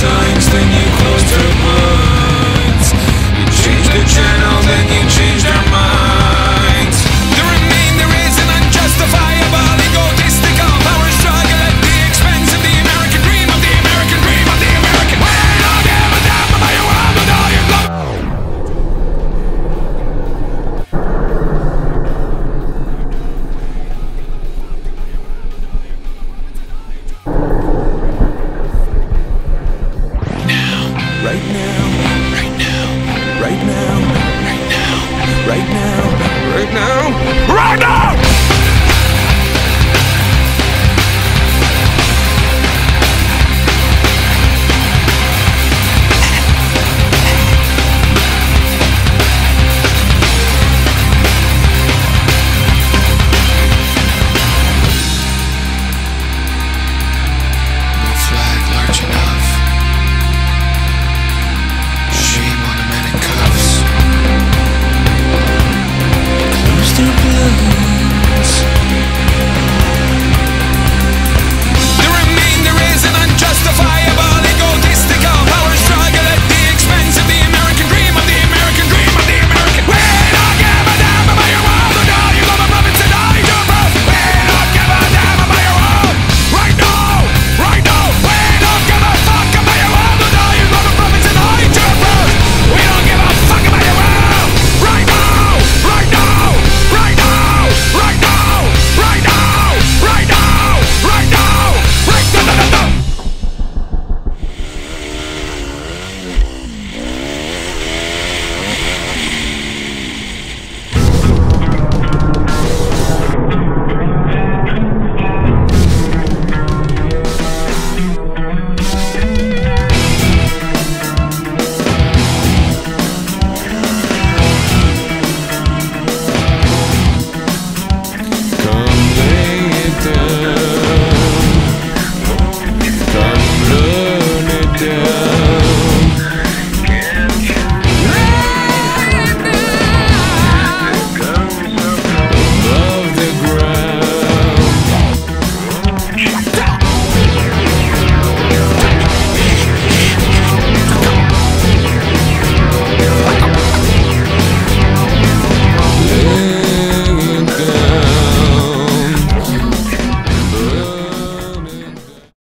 signs, then you close your eyes.